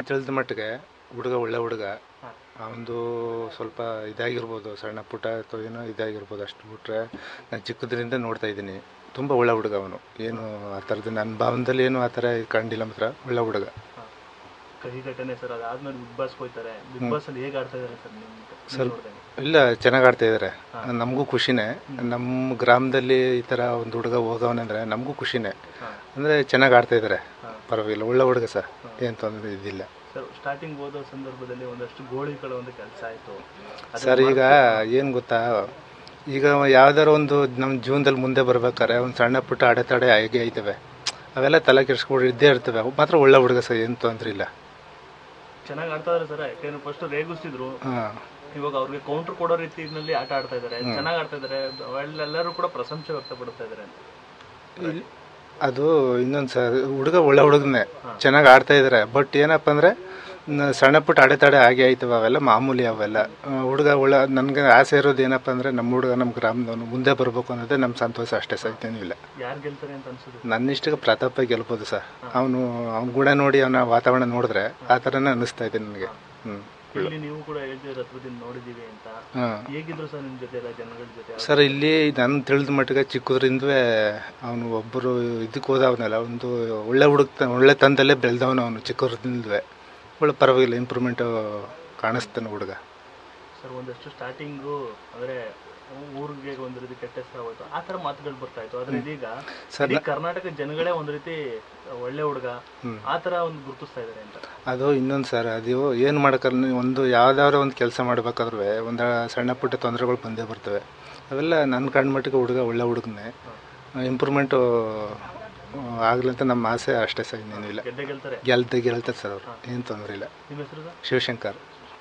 ತಿಳಿದ ಮಟ್ಟಿಗೆ ಹುಡುಗ ಒಳ್ಳೆ ಹುಡುಗ. ಅವನದು ಸ್ವಲ್ಪ ಇದಾಗಿರ್ಬೋದು ಸಣ್ಣ ಪುಟ್ಟ ಅಥವಾ ಏನೋ ಇದಾಗಿರ್ಬೋದು ಅಷ್ಟು ಬಿಟ್ಟರೆ ನಾನು ಚಿಕ್ಕದ್ರಿಂದ ನೋಡ್ತಾ ಇದ್ದೀನಿ. ತುಂಬ ಒಳ್ಳೆ ಹುಡುಗ ಅವನು. ಏನು ಆ ಥರದ್ದು ನನ್ನ ಭಾವನದಲ್ಲಿ ಏನು ಆ ಥರ ಕಂಡಿಲ್ಲ ಮಾತ್ರ. ಒಳ್ಳೆ ಹುಡುಗ. ಕಹಿ ಘಟನೆ ಸರ್ ಅದಾದ್ಮೇಲೆ ಬಿಗ್ ಬಾಸ್ ಹೋಯ್ತಾರೆ. ಬಿಗ್ ಬಾಸ್ ಅಲ್ಲಿ ಹೇಗೆ ಆಡ್ತಾ ಇದಾರೆ ಸರ್ ನಿಮ್ ಸರ್ ಇಲ್ಲ ಚೆನ್ನಾಗಿ ಆಡ್ತಾ ಇದ್ದಾರೆ ನಮಗೂ ಖುಷಿನೇ. ನಮ್ಮ ಗ್ರಾಮದಲ್ಲಿ ಈ ಥರ ಒಂದು ಹುಡುಗ ಹೋಗವನಂದ್ರೆ ನಮಗೂ ಖುಷಿನೇ. ಅಂದರೆ ಚೆನ್ನಾಗಿ ಆಡ್ತಾ ಇದ್ದಾರೆ. ಪರವಾಗಿಲ್ಲ ಒಳ್ಳೆ ಹುಡುಗ ಸರ್ ಏನು ತೊಂದರೆ ಇದಿಲ್ಲ. ಸರ್ ಸ್ಟಾರ್ಟಿಂಗ್ ಓದೋ ಸಂದರ್ಭದಲ್ಲಿ ಒಂದಷ್ಟು ಗೋಳಿಗಳ ಒಂದು ಕೆಲಸ ಆಯ್ತು. ಸರ್ ಈಗ ಏನು ಗೊತ್ತಾ ಈಗ ಯಾವ್ದಾರ ಒಂದು ನಮ್ಮ ಜೀವನದಲ್ಲಿ ಮುಂದೆ ಬರ್ಬೇಕಾದ್ರೆ ಒಂದು ಸಣ್ಣ ಪುಟ್ಟ ಅಡೆತಡೆ ಹೇಗೆ ಐತವೆ. ಅವೆಲ್ಲ ತಲೆ ಕೆಡಿಸ್ಕೊಂಡು ಇದ್ದೇ ಇರ್ತವೆ. ಮಾತ್ರ ಒಳ್ಳೆ ಹುಡುಗ ಸರ್ ಏನು ತೊಂದರೆ ಇಲ್ಲ. ಚೆನ್ನಾಗಿ ಆಡ್ತಾ ಇದಾರೆ ಸರ್ ಯಾಕೆಂದ್ರೆ ಫಸ್ಟ್ ರೇಗಿಸ್ತಿದ್ರು. ಇವಾಗ ಅವ್ರಿಗೆ ಕೌಂಟರ್ ಕೊಡೋ ರೀತಿಯಲ್ಲಿ ಆಟ ಆಡ್ತಾ ಇದಾರೆ. ಚೆನ್ನಾಗಿ ಆಡ್ತಾ ಇದ್ದಾರೆ ಎಲ್ಲರೂ ಕೂಡ ಪ್ರಶಂಸೆ ವ್ಯಕ್ತಪಡ್ತಾ ಅಂತ. ಅದು ಇನ್ನೊಂದು ಸರ್ ಹುಡುಗ ಒಳ್ಳೆ ಹುಡುಗನೇ ಚೆನ್ನಾಗಿ ಆಡ್ತಾ ಇದ್ದಾರೆ ಬಟ್ ಏನಪ್ಪ ಅಂದರೆ ಸಣ್ಣ ಪುಟ್ಟ ಅಡೆತಡೆ ಆಗಿ ಆಯ್ತವ ಅವೆಲ್ಲ ಮಾಮೂಲಿ ಅವೆಲ್ಲ. ಹುಡುಗ ಒಳ್ಳೆ ನನಗೆ ಆಸೆ ಇರೋದು ಏನಪ್ಪ ಅಂದರೆ ನಮ್ಮ ಹುಡುಗ ನಮ್ಮ ಗ್ರಾಮದವನು ಮುಂದೆ ಬರಬೇಕು ಅನ್ನೋದೇ ನಮ್ಮ ಸಂತೋಷ ಅಷ್ಟೇ ಸರ್ ಇಲ್ಲ. ಯಾರು ಗೆಲ್ತಾರೆ ಅಂತ ಅನ್ಸುದು ನನ್ನ ಇಷ್ಟಕ್ಕೆ ಪ್ರತಾಪ ಗೆಲ್ಬೋದು ಸರ್. ಅವನು ಅವ್ನ ಗುಣ ನೋಡಿ ಅವನ ವಾತಾವರಣ ನೋಡಿದ್ರೆ ಆ ಥರನೇ ಅನ್ನಿಸ್ತಾ ಇದೆ ನನಗೆ. ಹ್ಞೂ ಇಲ್ಲಿ ನೀವು ಕೂಡ ಹತ್ರದಿಂದ ನೋಡಿದೀವಿ ಅಂತ. ಹೇಗಿದ್ರು ಸರ್ ನಿಮ್ಮ ಜೊತೆ ಎಲ್ಲ ಜನಗಳ ಜೊತೆ ಸರ್ ಇಲ್ಲಿ ನಾನು ತಿಳಿದ ಮಟ್ಟಿಗೆ ಚಿಕ್ಕದ್ರಿಂದವೇ ಅವನು ಒಬ್ಬರು ಇದಕ್ಕೆ ಹೋದವನಲ್ಲ ಒಂದು ಒಳ್ಳೆ ಹುಡುಗ ಒಳ್ಳೆ ತಂದಲ್ಲೇ ಬೆಳೆದವನು ಅವನು ಚಿಕ್ಕದ್ರಿಂದವೇ. ಒಳ್ಳೆ ಪರವಾಗಿಲ್ಲ ಇಂಪ್ರೂವ್ಮೆಂಟು ಕಾಣಿಸ್ತಾನೆ ಹುಡುಗ. ಸರ್ ಒಂದಷ್ಟು ಸ್ಟಾರ್ಟಿಂಗು ಅಂದ್ರೆ ಊರಿಗೆ ಒಂದು ರೀತಿ ಕೆಟ್ಟ ಹೆಸರು ಹೋಯ್ತು ಆ ತರ ಮಾತುಗಳು ಬರ್ತಾ ಇತ್ತು. ಆದ್ರೆ ಇದೀಗ ಸರ್, ಕರ್ನಾಟಕ ಜನಗಳೇ ಒಂದ್ ರೀತಿ ಒಳ್ಳೆ ಹುಡುಗ ಆತರ ಆ ಒಂದು ಗುರುತಿಸ್ತಾ ಇದಾರೆ ಅಂತ. ಅದು ಇನ್ನೊಂದು ಸರ್ ಅದು ಏನು ಮಾಡೋಕ್ಕಲ್ಲ ಒಂದು ಯಾವ್ದಾದ್ರು ಒಂದು ಕೆಲಸ ಮಾಡ್ಬೇಕಾದ್ರೂ ಒಂದು ಸಣ್ಣ ಪುಟ್ಟ ತೊಂದರೆಗಳು ಬಂದೇ ಬರ್ತವೆ. ಅವೆಲ್ಲ ನನ್ನ ಕಣ್ಣು ಮಟ್ಟಿಗೆ ಹುಡುಗ ಒಳ್ಳೆ ಹುಡುಗನೇ. ಇಂಪ್ರೂವ್ಮೆಂಟು ಆಗಲಿ ಅಂತ ನಮ್ಮ ಆಸೆ ಅಷ್ಟೇ ಸರ್ ಇನ್ನೇನು ಇಲ್ಲ ಗೆಲ್ತಾರೆ. ಗೆಲ್ತ ಗೆಲ್ತಾರೆ ಸರ್ ಅವ್ರು. ಏನು ತೊಂದರೆ ಇಲ್ಲ. ನಿಮ್ಮ ಹೆಸರು ಸರ್? ಶಿವಶಂಕರ್.